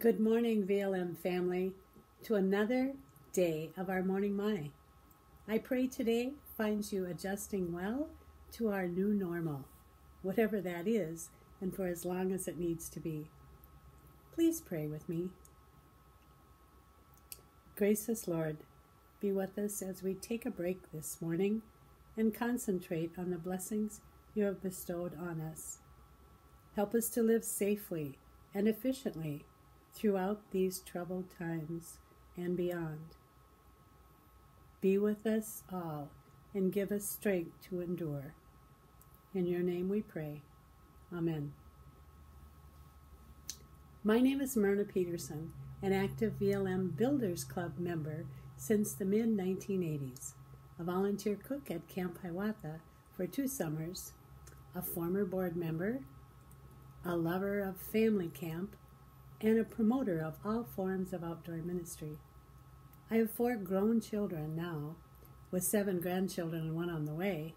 Good morning, VLM family, to another day of our morning Mai. I pray today finds you adjusting well to our new normal, whatever that is, and for as long as it needs to be. Please pray with me. Gracious Lord, be with us as we take a break this morning and concentrate on the blessings you have bestowed on us. Help us to live safely and efficiently throughout these troubled times and beyond. Be with us all and give us strength to endure. In your name we pray. Amen. My name is Myrna Peterson, an active VLM Builders Club member since the mid 1980s, a volunteer cook at Camp Hiawatha for two summers, a former board member, a lover of family camp, and a promoter of all forms of outdoor ministry. I have four grown children now, with seven grandchildren and one on the way,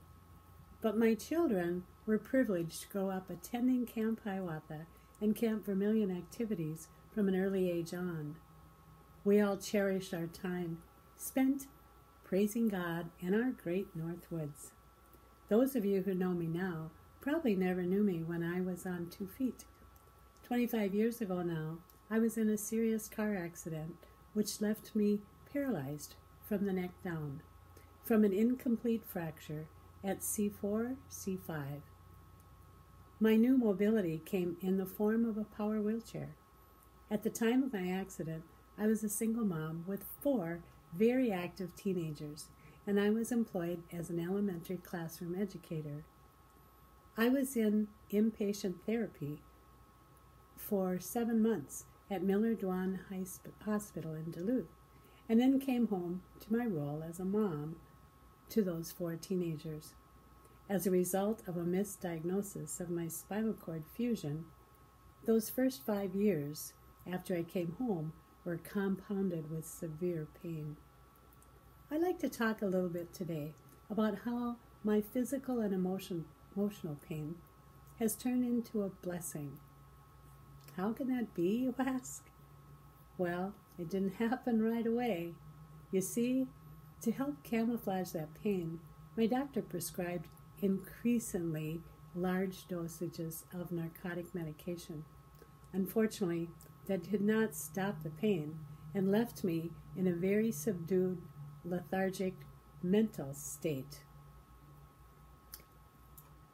but my children were privileged to grow up attending Camp Hiawatha and Camp Vermilion activities from an early age on. We all cherished our time spent praising God in our great North Woods. Those of you who know me now probably never knew me when I was on two feet. 25 years ago now, I was in a serious car accident which left me paralyzed from the neck down from an incomplete fracture at C4, C5. My new mobility came in the form of a power wheelchair. At the time of my accident, I was a single mom with four very active teenagers, and I was employed as an elementary classroom educator. I was in inpatient therapy for seven months at Miller Dwan Hospital in Duluth, and then came home to my role as a mom to those four teenagers. As a result of a misdiagnosis of my spinal cord fusion, those first five years after I came home were compounded with severe pain. I'd like to talk a little bit today about how my physical and emotion, emotional pain has turned into a blessing how can that be, you ask? Well, it didn't happen right away. You see, to help camouflage that pain, my doctor prescribed increasingly large dosages of narcotic medication. Unfortunately, that did not stop the pain and left me in a very subdued, lethargic mental state.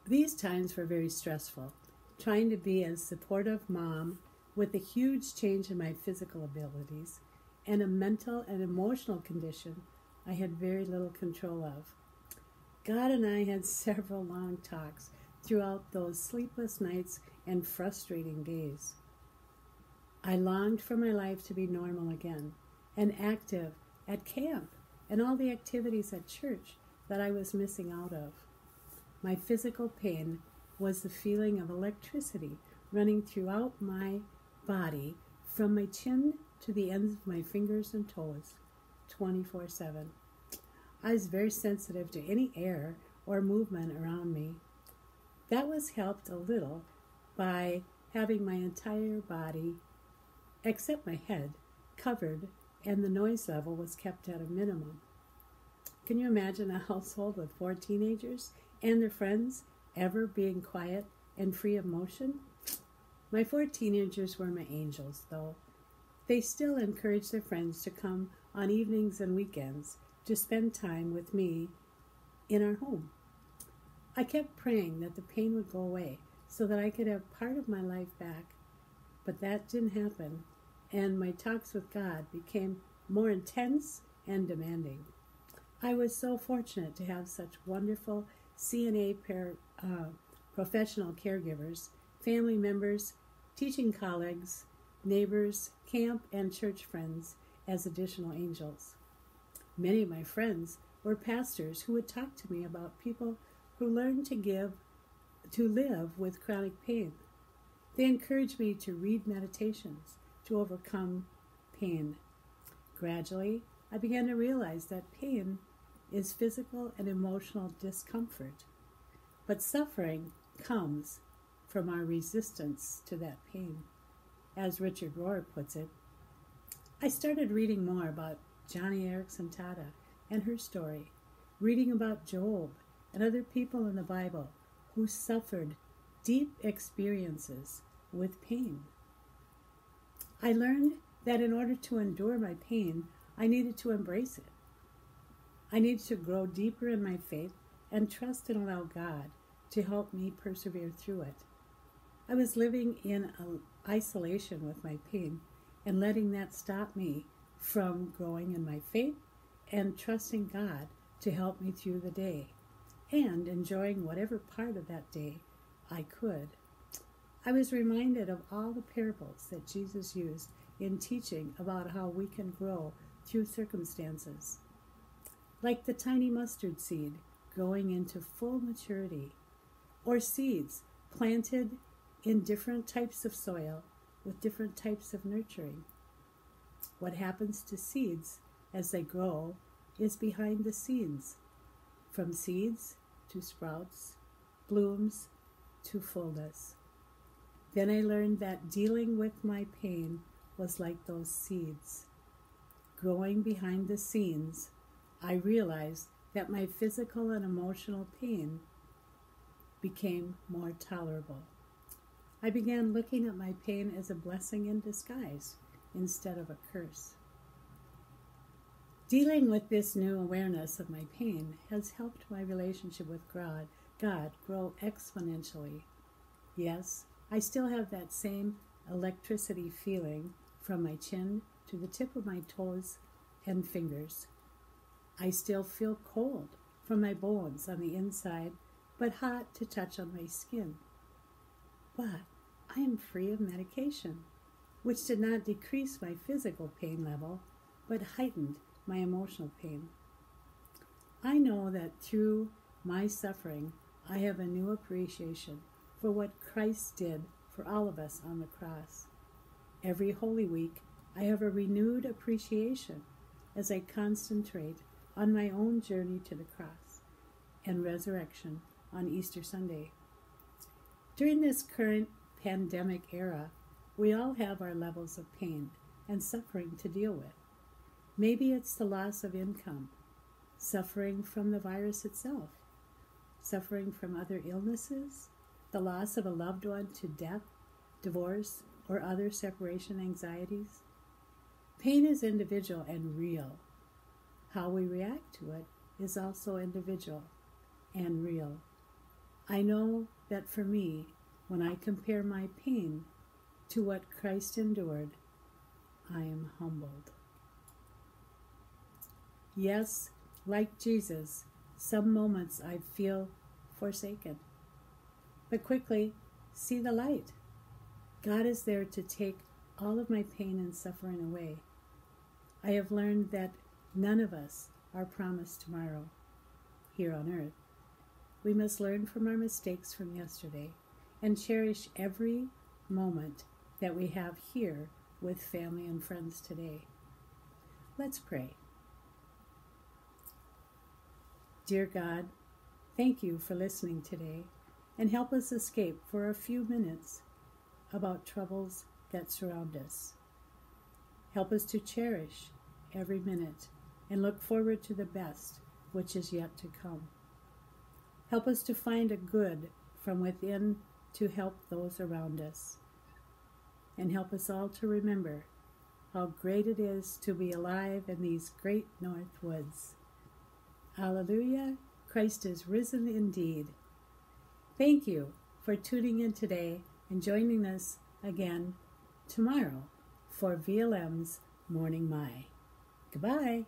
These times were very stressful trying to be a supportive mom with a huge change in my physical abilities and a mental and emotional condition I had very little control of. God and I had several long talks throughout those sleepless nights and frustrating days. I longed for my life to be normal again and active at camp and all the activities at church that I was missing out of. My physical pain was the feeling of electricity running throughout my body from my chin to the ends of my fingers and toes 24 7. I was very sensitive to any air or movement around me. That was helped a little by having my entire body, except my head, covered and the noise level was kept at a minimum. Can you imagine a household with four teenagers and their friends ever being quiet and free of motion? My four teenagers were my angels, though. They still encouraged their friends to come on evenings and weekends to spend time with me in our home. I kept praying that the pain would go away so that I could have part of my life back, but that didn't happen, and my talks with God became more intense and demanding. I was so fortunate to have such wonderful CNA uh, professional caregivers, family members, teaching colleagues, neighbors, camp, and church friends as additional angels. Many of my friends were pastors who would talk to me about people who learned to give to live with chronic pain. They encouraged me to read meditations to overcome pain. Gradually, I began to realize that pain is physical and emotional discomfort but suffering comes from our resistance to that pain. as Richard Rohr puts it, I started reading more about Joni Eareckson Tada and her story, reading about Job and other people in the Bible who suffered deep experiences with pain. I learned that in order to endure my pain, I needed to embrace it. I need to grow deeper in my faith and trust and allow God to help me persevere through it. I was living in isolation with my pain and letting that stop me from growing in my faith and trusting God to help me through the day and enjoying whatever part of that day I could. I was reminded of all the parables that Jesus used in teaching about how we can grow through circumstances. Like the tiny mustard seed growing into full maturity, or seeds planted in different types of soil with different types of nurturing. What happens to seeds as they grow is behind the scenes, from seeds to sprouts, blooms to fullness. Then I learned that dealing with my pain was like those seeds. Growing behind the scenes, I realized that my physical and emotional pain became more tolerable. I began looking at my pain as a blessing in disguise instead of a curse. Dealing with this new awareness of my pain has helped my relationship with God, God grow exponentially. Yes, I still have that same electricity feeling from my chin to the tip of my toes and fingers. I still feel cold from my bones on the inside, but hot to touch on my skin. But I am free of medication, which did not decrease my physical pain level, but heightened my emotional pain. I know that through my suffering, I have a new appreciation for what Christ did for all of us on the cross. Every Holy Week, I have a renewed appreciation as I concentrate on my own journey to the cross and resurrection on Easter Sunday. During this current pandemic era, we all have our levels of pain and suffering to deal with. Maybe it's the loss of income, suffering from the virus itself, suffering from other illnesses, the loss of a loved one to death, divorce, or other separation anxieties. Pain is individual and real. How we react to it is also individual and real. I know that for me, when I compare my pain to what Christ endured, I am humbled. Yes, like Jesus, some moments I feel forsaken. But quickly, see the light. God is there to take all of my pain and suffering away. I have learned that none of us are promised tomorrow here on earth. We must learn from our mistakes from yesterday and cherish every moment that we have here with family and friends today. Let's pray. Dear God, thank you for listening today and help us escape for a few minutes about troubles that surround us. Help us to cherish every minute and look forward to the best which is yet to come. Help us to find a good from within to help those around us. And help us all to remember how great it is to be alive in these great north woods. Alleluia, Christ is risen indeed. Thank you for tuning in today and joining us again tomorrow for VLM's Morning Mai. Goodbye.